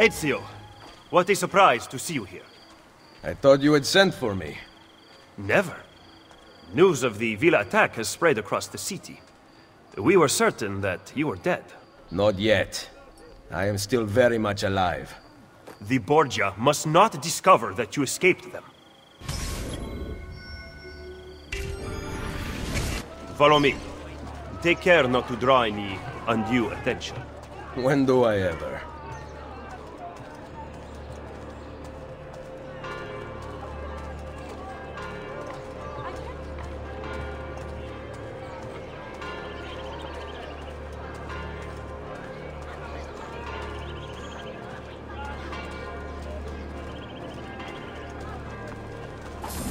Ezio, what a surprise to see you here. I thought you had sent for me. Never. News of the Villa attack has spread across the city. We were certain that you were dead. Not yet. I am still very much alive. The Borgia must not discover that you escaped them. Follow me. Take care not to draw any undue attention. When do I ever?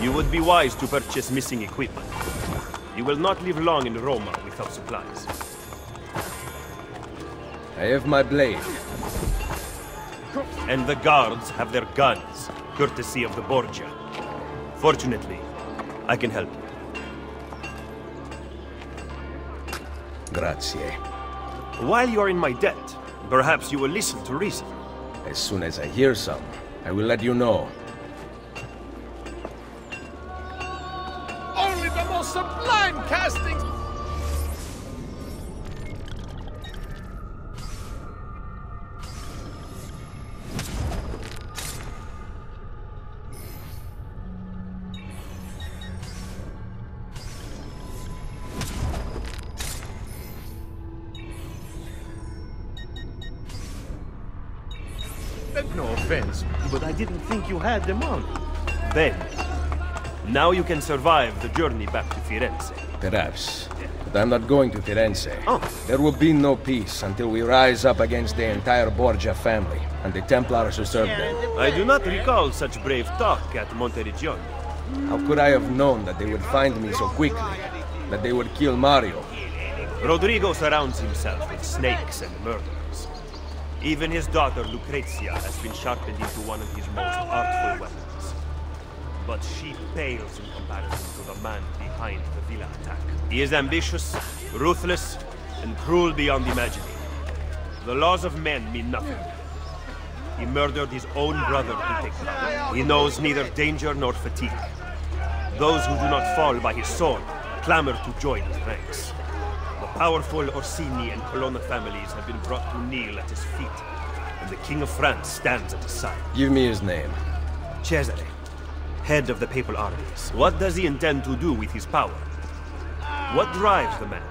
You would be wise to purchase missing equipment. You will not live long in Roma without supplies. I have my blade. And the guards have their guns, courtesy of the Borgia. Fortunately, I can help you. Grazie. While you are in my debt, perhaps you will listen to reason. As soon as I hear some, I will let you know. No offense, but I didn't think you had them on. Then, now you can survive the journey back to Firenze. Perhaps. But I'm not going to Firenze. Oh. There will be no peace until we rise up against the entire Borgia family and the Templars who serve them. I do not recall such brave talk at Monteriggioni. How could I have known that they would find me so quickly? That they would kill Mario? Rodrigo surrounds himself with snakes and murderers. Even his daughter Lucrezia has been sharpened into one of his most artful weapons. But she pales in comparison to the man behind the Villa attack. He is ambitious, ruthless, and cruel beyond imagining. The laws of men mean nothing. He murdered his own brother to take power. He knows neither danger nor fatigue. Those who do not fall by his sword clamor to join his ranks. Powerful Orsini and Colonna families have been brought to kneel at his feet, and the King of France stands at his side. Give me his name. Cesare, head of the papal armies. What does he intend to do with his power? What drives the man?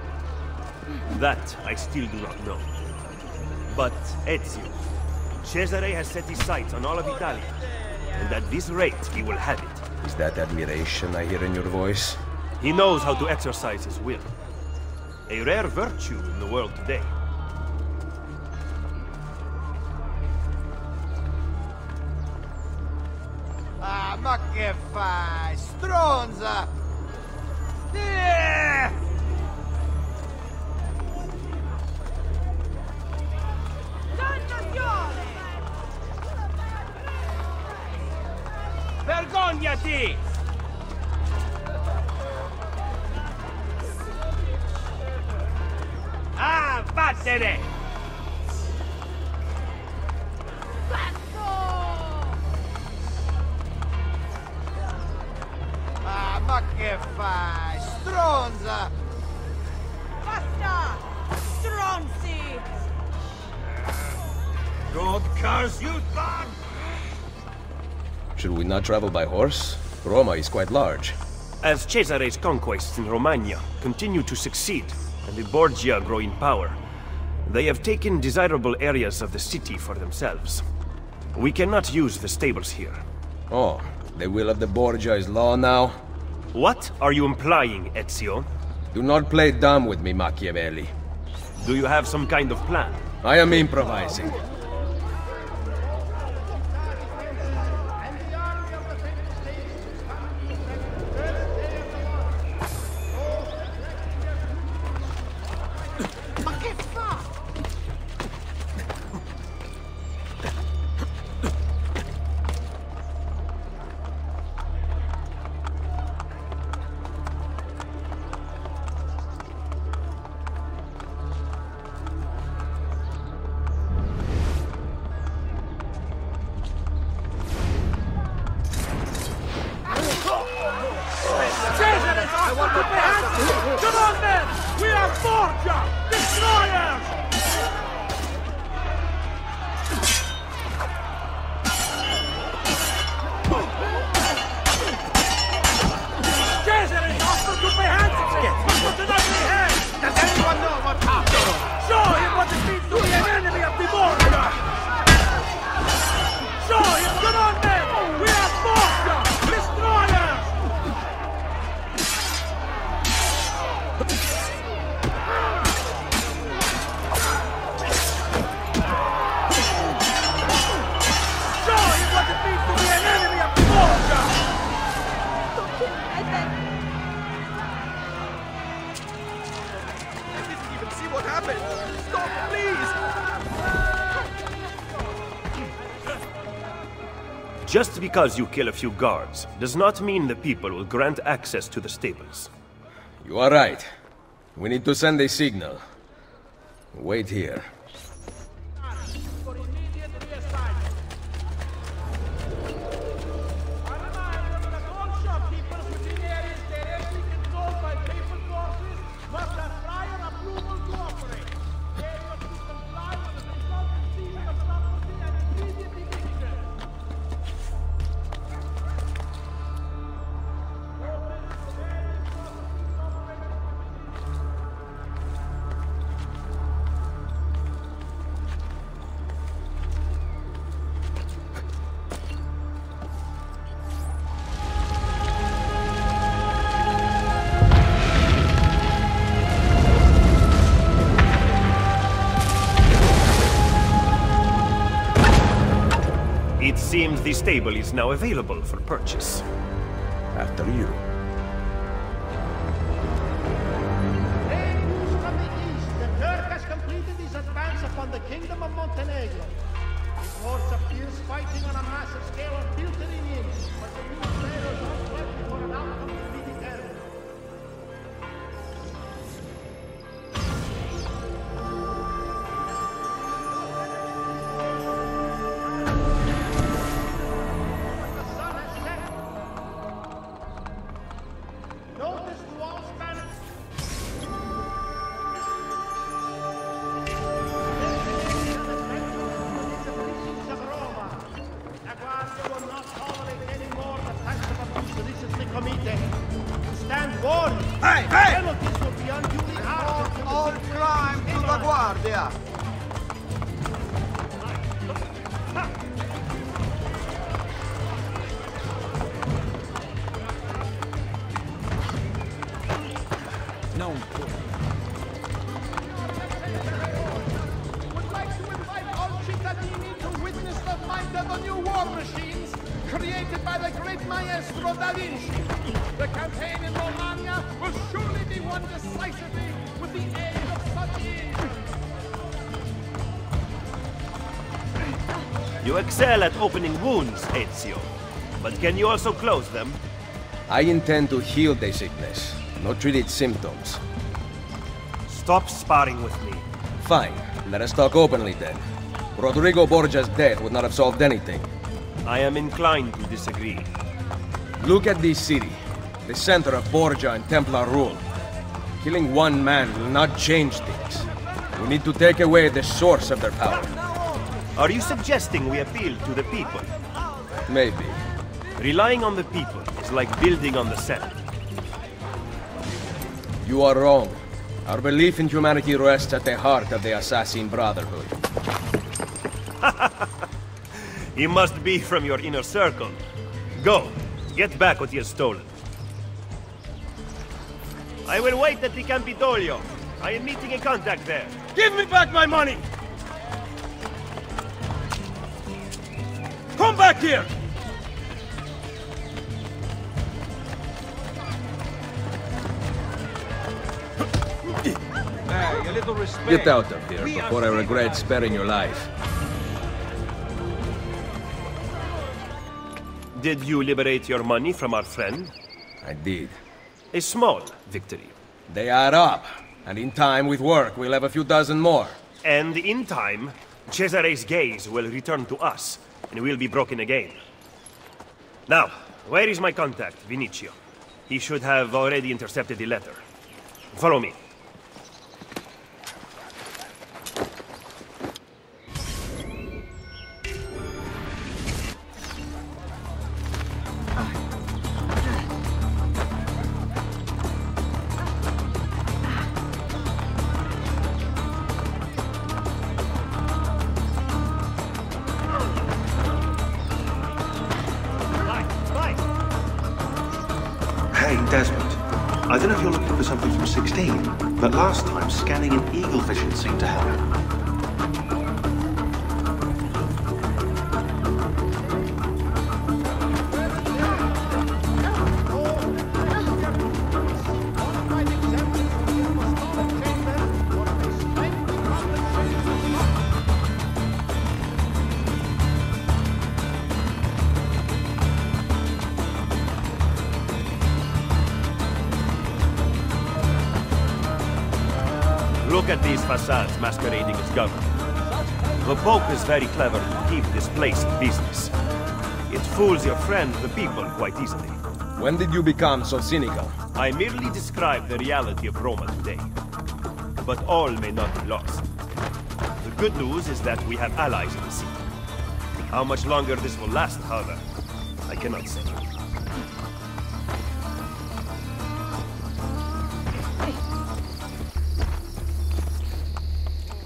That I still do not know. But Ezio, Cesare has set his sights on all of Italy, and at this rate he will have it. Is that admiration I hear in your voice? He knows how to exercise his will. A rare virtue in the world today. Ah, ma che fai? Stronza! Eh! Vergognati! Ah, vattene! Ah, ma che fai? Stronza! Basta! Stronzi! God curse you, dog! Should we not travel by horse? Roma is quite large. As Cesare's conquests in Romagna continue to succeed, and the Borgia grow in power, they have taken desirable areas of the city for themselves. We cannot use the stables here. Oh, the will of the Borgia is law now? What are you implying, Ezio? Do not play dumb with me, Machiavelli. Do you have some kind of plan? I am improvising. on job. Just because you kill a few guards does not mean the people will grant access to the stables. You are right. We need to send a signal. Wait here. Stable is now available for purchase. After you. From the east. The Turk has completed his advance upon the Kingdom of Montenegro. Reports of fierce fighting on a massive scale are filtering in, but the news bearers are ready for an outcome campaign in Romagna will surely be won decisively with the aid of such ease. You excel at opening wounds, Ezio. But can you also close them? I intend to heal the sickness, not treat its symptoms. Stop sparring with me. Fine, let us talk openly then. Rodrigo Borgia's death would not have solved anything. I am inclined to disagree. Look at this city, the center of Borgia and Templar rule. Killing one man will not change things. We need to take away the source of their power. Are you suggesting we appeal to the people? Maybe. Relying on the people is like building on the sand. You are wrong. Our belief in humanity rests at the heart of the Assassin Brotherhood. He must be from your inner circle. Go, get back what he has stolen. I will wait at the Campidoglio. I am meeting a contact there. Give me back my money! Come back here! Hey, a little respect. Get out of here before I regret sparing your life. Did you liberate your money from our friend? I did. A small victory. They add up, and in time with work we'll have a few dozen more. And in time, Cesare's gaze will return to us, and we'll be broken again. Now, where is my contact, Vinicio? He should have already intercepted the letter. Follow me. Don't know if you're looking for something from 16, but last time scanning in eagle vision seemed to help. At these facades masquerading as government. The Pope is very clever to keep this place in business. It fools your friend, the people, quite easily. When did you become so cynical? I merely describe the reality of Roma today. But all may not be lost. The good news is that we have allies in the city. How much longer this will last, however, I cannot say.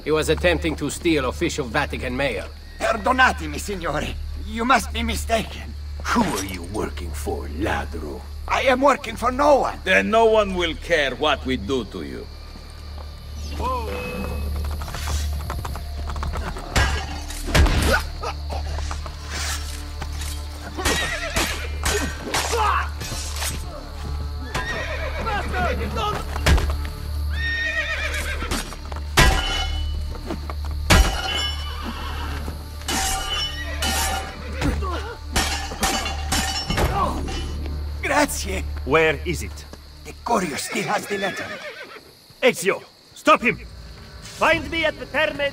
He was attempting to steal official Vatican mail. Perdonatemi, signore. You must be mistaken. Who are you working for, ladro? I am working for no one. Then no one will care what we do to you. Where is it? The courier still has the letter. Ezio! Stop him! Find me at the Terme